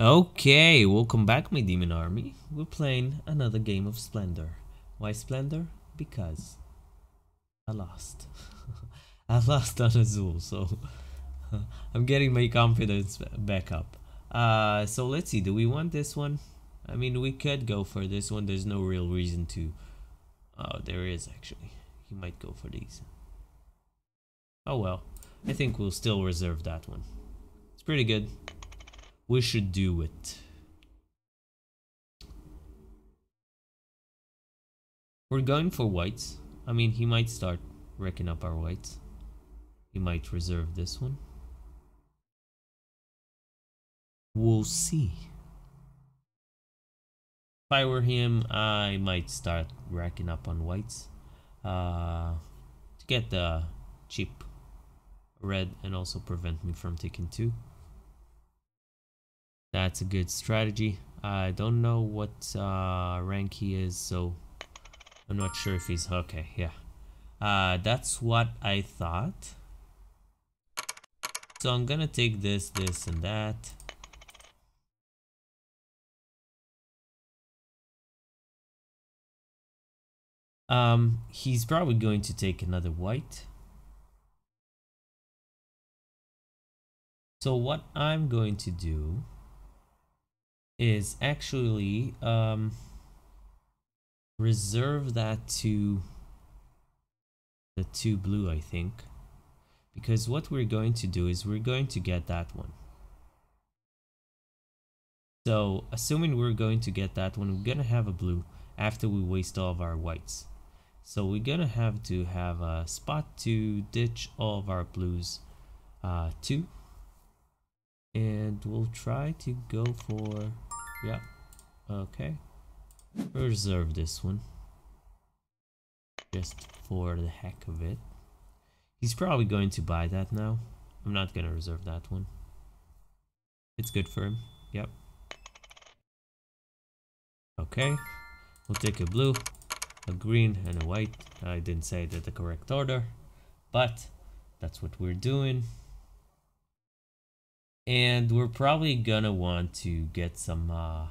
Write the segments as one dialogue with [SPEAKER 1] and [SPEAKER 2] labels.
[SPEAKER 1] Okay, welcome back my demon army. We're playing another game of Splendor. Why Splendor? Because I lost. I lost on Azul, so I'm getting my confidence back up. Uh, so let's see, do we want this one? I mean, we could go for this one. There's no real reason to. Oh, there is actually. He might go for these. Oh well, I think we'll still reserve that one. It's pretty good. We should do it. We're going for whites. I mean, he might start wrecking up our whites. He might reserve this one. We'll see. If I were him, I might start racking up on whites. Uh, to get the cheap red and also prevent me from taking two. That's a good strategy. I don't know what uh, rank he is, so I'm not sure if he's okay. Yeah, uh, that's what I thought. So I'm gonna take this, this, and that. Um, he's probably going to take another white. So what I'm going to do is actually um, reserve that to the two blue, I think. Because what we're going to do is we're going to get that one. So assuming we're going to get that one, we're going to have a blue after we waste all of our whites. So we're going to have to have a spot to ditch all of our blues uh, too. And we'll try to go for yeah. Okay. Reserve this one. Just for the heck of it. He's probably going to buy that now. I'm not gonna reserve that one. It's good for him. Yep. Okay. We'll take a blue, a green, and a white. I didn't say that the correct order, but that's what we're doing. And we're probably gonna want to get some uh,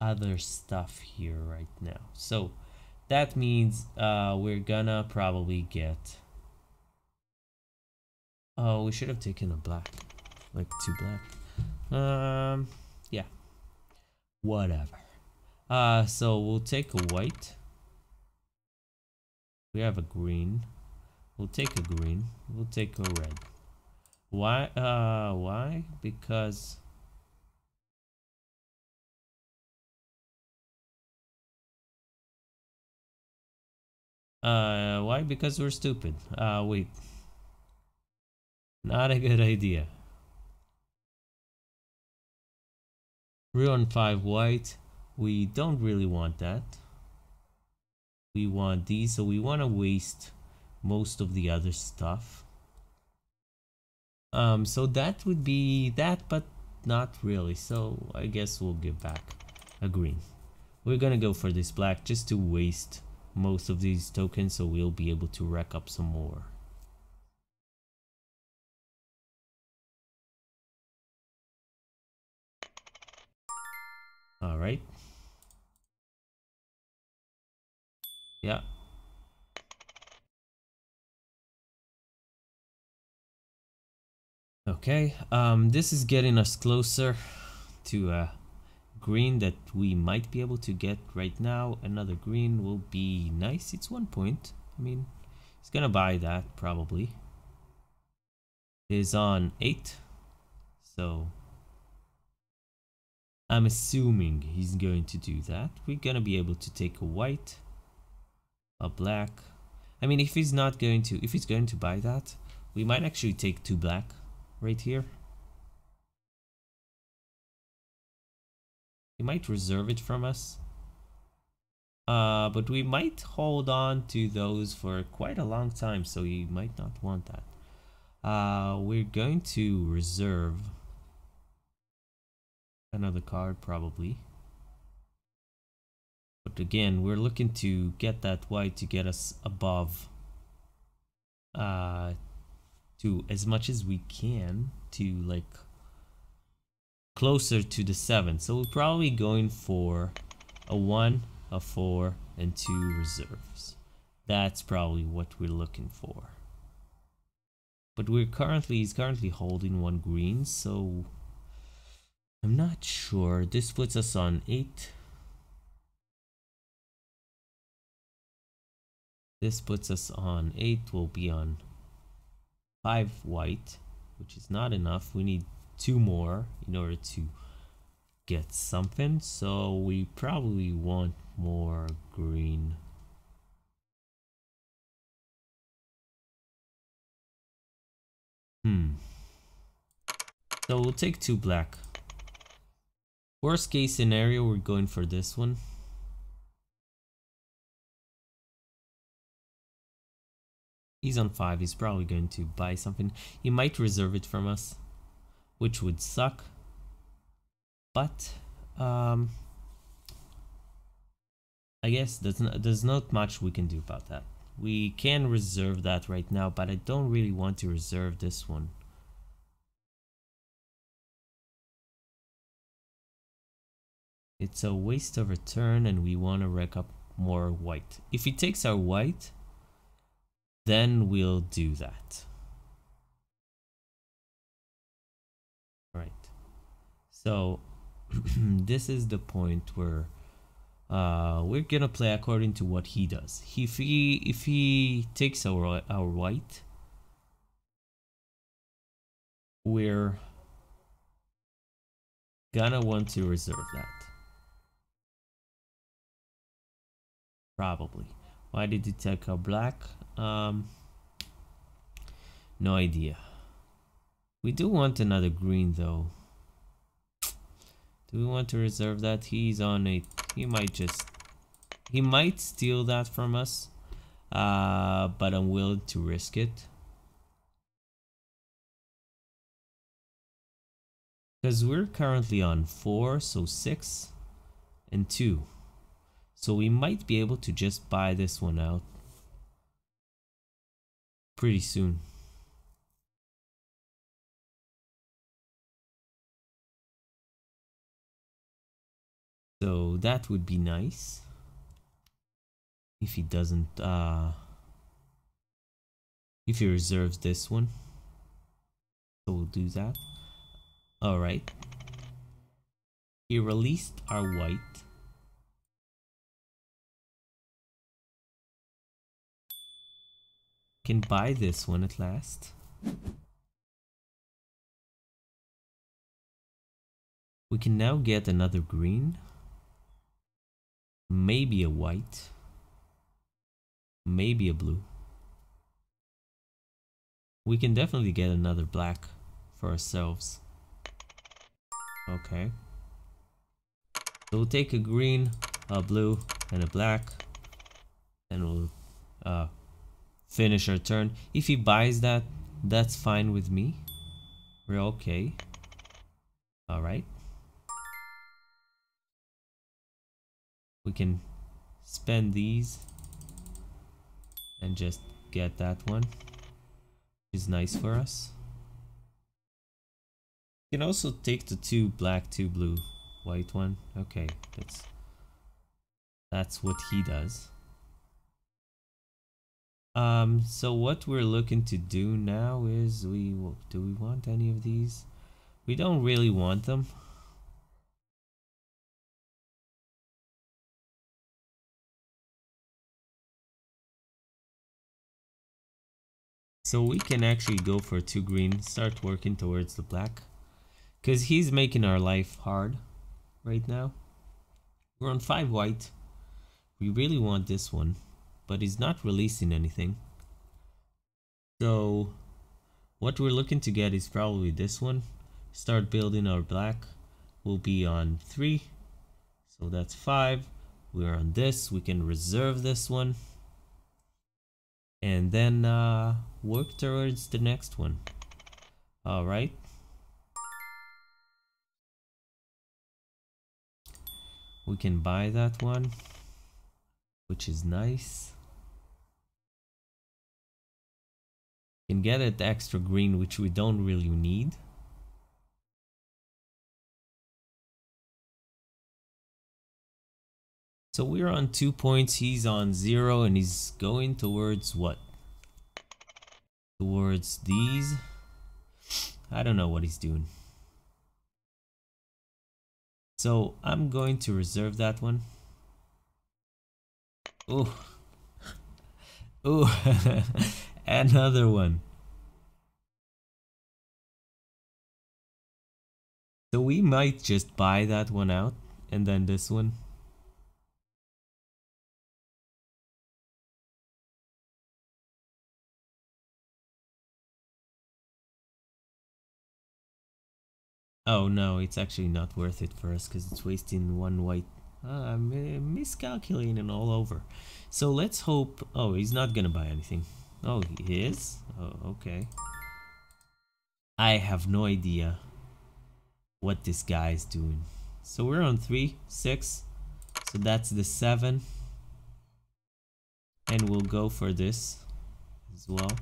[SPEAKER 1] other stuff here right now. So that means uh, we're gonna probably get... Oh, we should have taken a black. Like two black. Um, yeah. Whatever. Uh, so we'll take a white. We have a green. We'll take a green. We'll take a red. Why? Uh, why? Because... Uh, why? Because we're stupid. Uh, wait. Not a good idea. Ruin 5 white. We don't really want that. We want these, so we want to waste most of the other stuff. Um, so that would be that, but not really. So I guess we'll give back a green. We're gonna go for this black just to waste most of these tokens so we'll be able to rack up some more. All right. Yeah, Okay, um, this is getting us closer to a green that we might be able to get right now. Another green will be nice. It's one point. I mean, he's gonna buy that probably. Is on eight, so I'm assuming he's going to do that. We're gonna be able to take a white, a black. I mean, if he's not going to, if he's going to buy that, we might actually take two black right here. He might reserve it from us. Uh, but we might hold on to those for quite a long time, so you might not want that. Uh, we're going to reserve another card, probably. But again, we're looking to get that white to get us above uh, to as much as we can to like closer to the 7. So we're probably going for a 1, a 4, and 2 reserves. That's probably what we're looking for. But we're currently, he's currently holding one green, so I'm not sure. This puts us on 8. This puts us on 8. We'll be on 5 white, which is not enough. We need 2 more in order to get something. So we probably want more green. Hmm. So we'll take 2 black. Worst case scenario, we're going for this one. He's on 5, he's probably going to buy something. He might reserve it from us, which would suck. But, um, I guess there's not, there's not much we can do about that. We can reserve that right now, but I don't really want to reserve this one. It's a waste of a turn and we want to rack up more white. If he takes our white, then we'll do that. Right. So this is the point where uh, we're gonna play according to what he does. If he if he takes our our white, we're gonna want to reserve that. Probably. Why did he take a black? Um, no idea. We do want another green though. Do we want to reserve that? He's on a... He might just... He might steal that from us. Uh, but I'm willing to risk it. Because we're currently on 4, so 6 and 2. So we might be able to just buy this one out pretty soon. So that would be nice. If he doesn't, uh, if he reserves this one. So we'll do that. Alright. He released our white. Can buy this one at last. We can now get another green. Maybe a white. Maybe a blue. We can definitely get another black for ourselves. Okay. So we'll take a green, a blue, and a black. And we'll uh, finish our turn. If he buys that, that's fine with me. We're okay. Alright. We can spend these and just get that one. Which is nice for us. You can also take the two black, two blue, white one. Okay, that's that's what he does. Um, so what we're looking to do now is we do we want any of these? We don't really want them. So we can actually go for two green, start working towards the black. Because he's making our life hard right now. We're on five white. We really want this one but he's not releasing anything. So what we're looking to get is probably this one. Start building our black. We'll be on 3. So that's 5. We're on this. We can reserve this one. And then uh, work towards the next one. Alright. We can buy that one. Which is nice. can get that extra green which we don't really need So we're on two points, he's on zero, and he's going towards what? Towards these? I don't know what he's doing. So I'm going to reserve that one. Oh. Oh. Another one. So we might just buy that one out and then this one. Oh no, it's actually not worth it for us because it's wasting one white. Uh, I'm miscalculating all over. So let's hope... Oh, he's not gonna buy anything. Oh, he is? Oh, okay. I have no idea what this guy is doing. So we're on 3, 6. So that's the 7. And we'll go for this as well.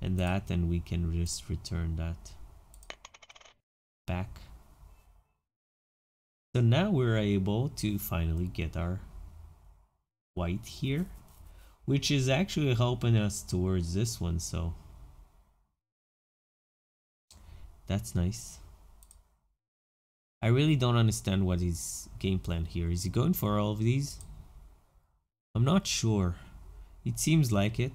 [SPEAKER 1] And that, and we can just return that back. So now we're able to finally get our white here, which is actually helping us towards this one, so that's nice. I really don't understand what his game plan here. Is he going for all of these? I'm not sure. It seems like it.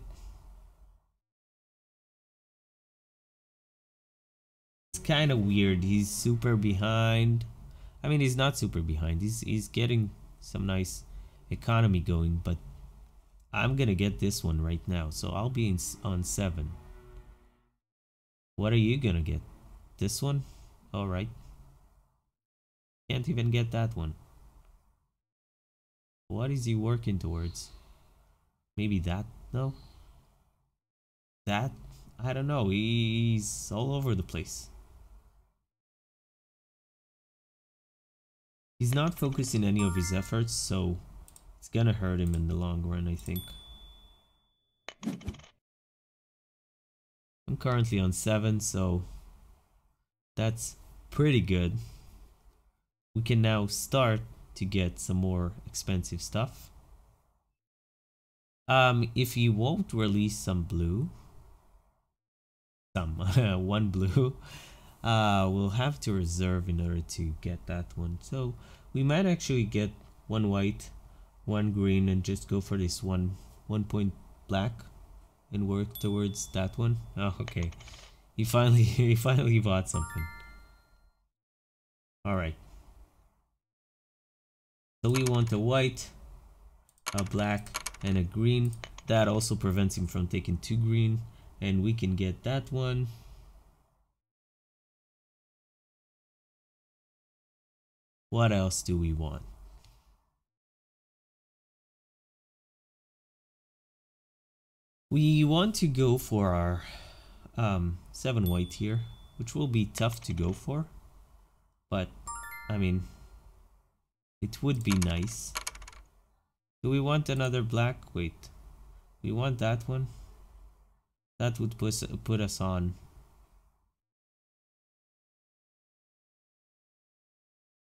[SPEAKER 1] It's kind of weird. He's super behind. I mean, he's not super behind. He's he's getting some nice economy going, but I'm gonna get this one right now. So I'll be on seven. What are you gonna get? This one? All right. Can't even get that one. What is he working towards? Maybe that? No? That? I don't know. He's all over the place. He's not focusing any of his efforts, so it's gonna hurt him in the long run, I think. I'm currently on 7, so that's pretty good. We can now start to get some more expensive stuff. Um, if you won't release some blue, some, one blue, uh, we'll have to reserve in order to get that one. So we might actually get one white one green and just go for this one one point black and work towards that one. Oh, okay. He finally he finally bought something. All right. So we want a white, a black, and a green. That also prevents him from taking two green, and we can get that one. What else do we want? We want to go for our um, 7 white here, which will be tough to go for. But, I mean, it would be nice. Do we want another black? Wait. We want that one? That would put, put us on.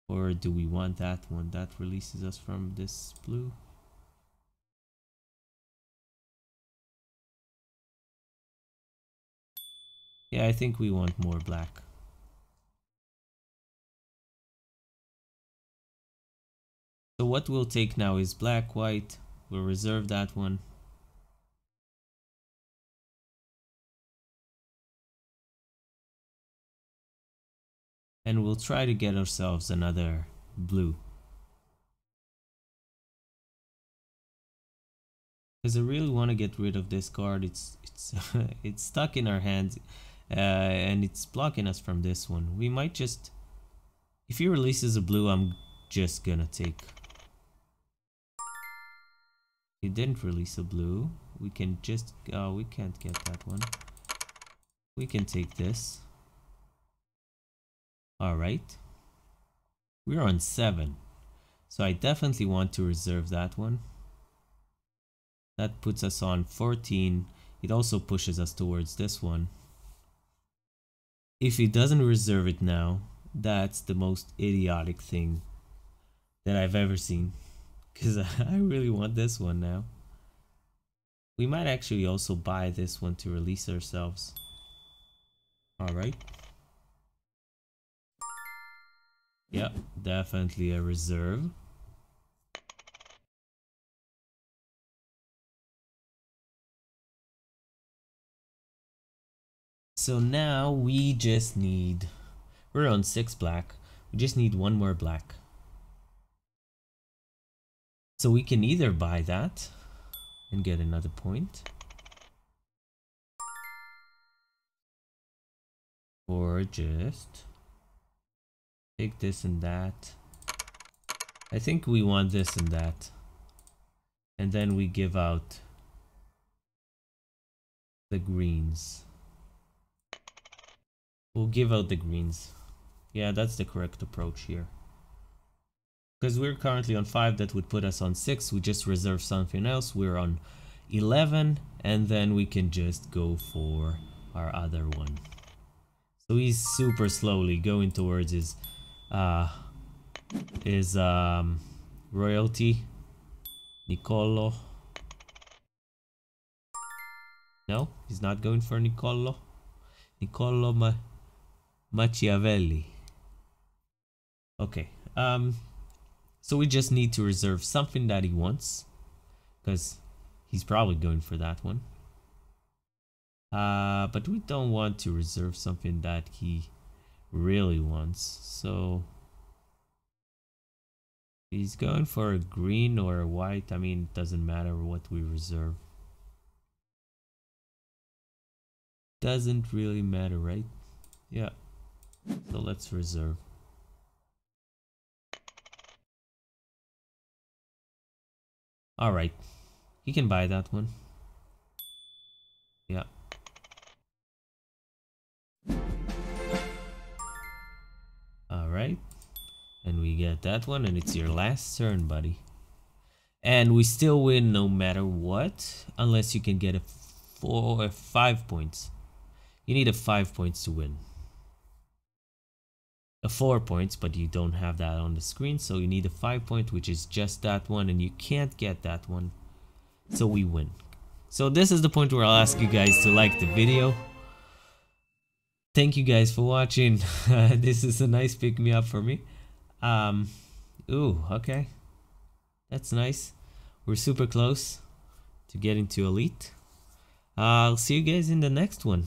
[SPEAKER 1] Or do we want that one? That releases us from this blue. Yeah, I think we want more black. So what we'll take now is black, white. We'll reserve that one. And we'll try to get ourselves another blue. Because I really want to get rid of this card. It's it's it's stuck in our hands uh, and it's blocking us from this one. We might just, if he releases a blue, I'm just gonna take. He didn't release a blue. We can just, oh, we can't get that one. We can take this. Alright. We're on 7. So I definitely want to reserve that one. That puts us on 14. It also pushes us towards this one. If he doesn't reserve it now, that's the most idiotic thing that I've ever seen. Because I really want this one now. We might actually also buy this one to release ourselves. Alright. Yeah, definitely a reserve. So now we just need, we're on six black. We just need one more black. So we can either buy that and get another point. Or just take this and that. I think we want this and that. And then we give out the greens. We'll give out the greens. Yeah, that's the correct approach here. Because we're currently on 5, that would put us on 6. We just reserve something else. We're on 11, and then we can just go for our other one. So he's super slowly going towards his, uh, his um, royalty. Niccolo. No, he's not going for Niccolo. Niccolo Ma Machiavelli. Okay, um, so we just need to reserve something that he wants, because he's probably going for that one. Uh, but we don't want to reserve something that he really wants, so he's going for a green or a white. I mean, it doesn't matter what we reserve. Doesn't really matter, right? Yeah. So let's reserve. Alright. He can buy that one. Yeah. Alright. And we get that one and it's your last turn, buddy. And we still win no matter what. Unless you can get a four or five points. You need a five points to win a 4 points but you don't have that on the screen so you need a 5 point which is just that one and you can't get that one. So we win. So this is the point where I'll ask you guys to like the video. Thank you guys for watching. This is a nice pick me up for me. Um ooh okay. That's nice. We're super close to getting to elite. I'll see you guys in the next one